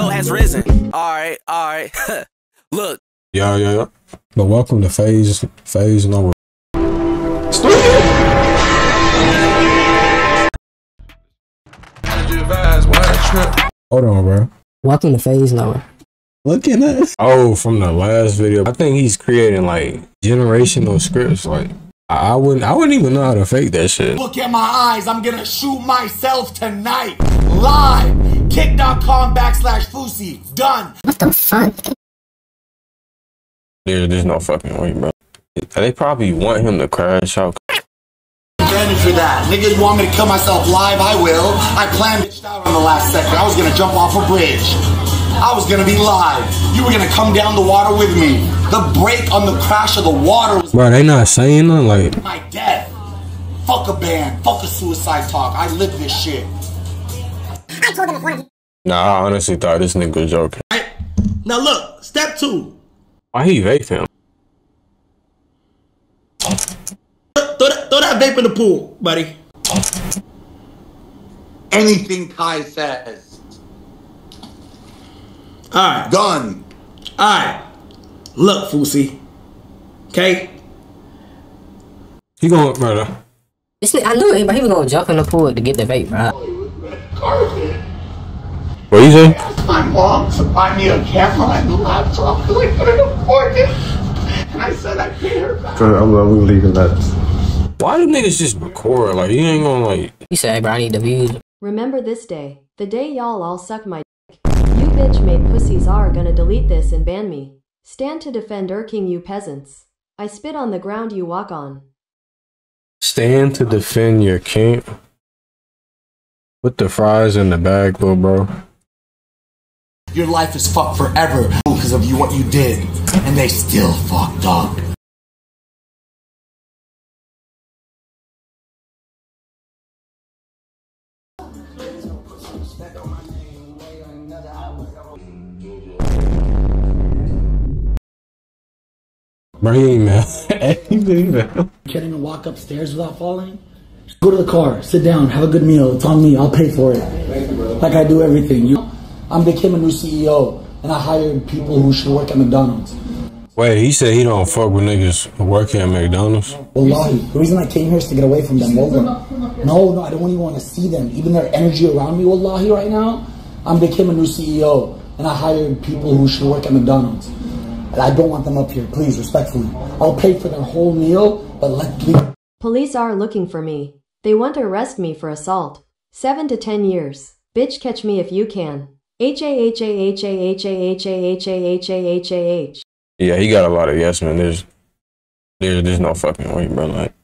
goat has mm-hmm. risen. All right, all right. Look. Yeah, yeah, yeah. But welcome to phase phase number. Hold on, bro. Welcome to Phase Lower. Look at us. Oh, from the last video, I think he's creating like generational scripts. Like I I wouldn't, I wouldn't even know how to fake that shit. Look at my eyes. I'm gonna shoot myself tonight. Live. Kick.com backslash Fousey. Done. What the fuck? There, there's no fucking way, bro. They probably want him to crash out. Ready for that. Niggas want me to kill myself live. I will. I planned it out on the last second. I was gonna jump off a bridge. I was gonna be live. You were gonna come down the water with me. The break on the crash of the water was Bro, they not saying nothing like. my death. Fuck a band. Fuck a suicide talk. I live this shit. Nah, I honestly thought this nigga was joking. Now look, step two. Why he vape him? Throw that, throw that vape in the pool, buddy. Anything Kai says. Alright. Done. Alright. Look, Fousey. Okay? He going, brother. This I knew it, but he was gonna jump in the pool to get the vape, right? What you say? My mom to buy me a camera and a laptop because I couldn't afford it. And I said I paid her back. I'm, I'm leaving that. Why do niggas just record? Like, you ain't gonna like. You said, bro, I need the views. Remember this day, the day y'all all suck my dick. You bitch made pussies are gonna delete this and ban me. Stand to defend irking you peasants. I spit on the ground you walk on. Stand to defend your camp. Put the fries in the bag, little bro. Your life is fucked forever because of you what you did. And they still fucked up. Bro, he ain't mad. he ain't. Can't even walk upstairs without falling. Just go to the car, sit down, have a good meal. It's on me. I'll pay for it. Like I do everything. You, I'm became a new CEO, and I hired people who should work at McDonald's. Wait, he said he don't fuck with niggas working at McDonald's. Wallahi, the reason I came here is to get away from them. Wallah. No, no, I don't even want to see them. Even their energy around me, wallahi, right now. I'm became a new CEO, and I hired people who should work at McDonald's. And I don't want them up here. Please, respectfully. I'll pay for their whole meal, but let me. Police are looking for me. They want to arrest me for assault. 7 to 10 years. Bitch catch me if you can. H A H A H A H A H A H A H A H A H. Yeah, he got a lot of yes men. There's, there's, there's no fucking way, bro. Like,